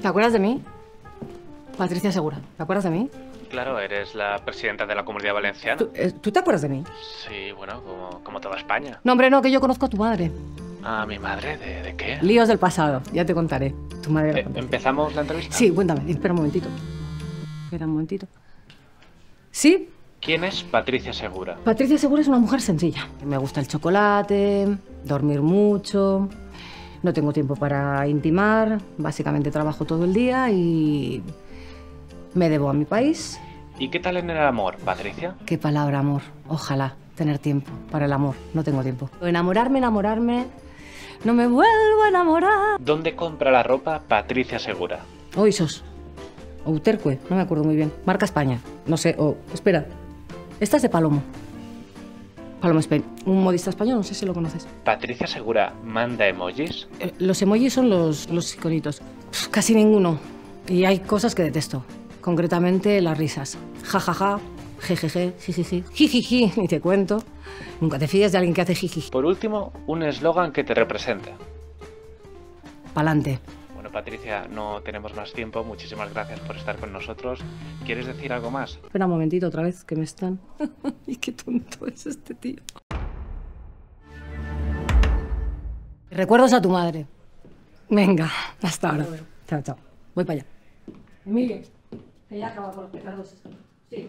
¿Te acuerdas de mí? Patricia Segura. ¿Te acuerdas de mí? Claro, eres la presidenta de la Comunidad Valenciana. ¿Tú, eh, ¿tú te acuerdas de mí? Sí, bueno, como, como toda España. No, hombre, no, que yo conozco a tu madre. Ah, mi madre, ¿de, de qué? Líos del pasado, ya te contaré. Tu madre. Eh. ¿Empezamos la entrevista? Sí, cuéntame, espera un momentito. Espera un momentito. ¿Sí? ¿Quién es Patricia Segura? Patricia Segura es una mujer sencilla. Me gusta el chocolate, dormir mucho, no tengo tiempo para intimar, básicamente trabajo todo el día y me debo a mi país. ¿Y qué tal en el amor, Patricia? Qué palabra, amor. Ojalá tener tiempo para el amor. No tengo tiempo. Enamorarme, enamorarme. No me vuelvo a enamorar. ¿Dónde compra la ropa Patricia Segura? O Isos. O Utercue, no me acuerdo muy bien. Marca España. No sé, o. Espera. Esta es de Palomo. Palomo Spain. Un modista español, no sé si lo conoces. ¿Patricia Segura manda emojis? Eh, Los emojis son los, los iconitos. Pf, casi ninguno. Y hay cosas que detesto. Concretamente las risas. Ja, ja, ja. Jejeje, jijiji, jijiji, ni te cuento. Nunca te fíes de alguien que hace jijiji. Por último, un eslogan que te representa. Pa'lante. Bueno, Patricia, no tenemos más tiempo. Muchísimas gracias por estar con nosotros. ¿Quieres decir algo más? Espera un momentito otra vez, que me están. y qué tonto es este tío. Recuerdos a tu madre. Venga, hasta ahora. Chao, chao. Voy para allá. Emilio, que ya acaba con los pecados. Sí.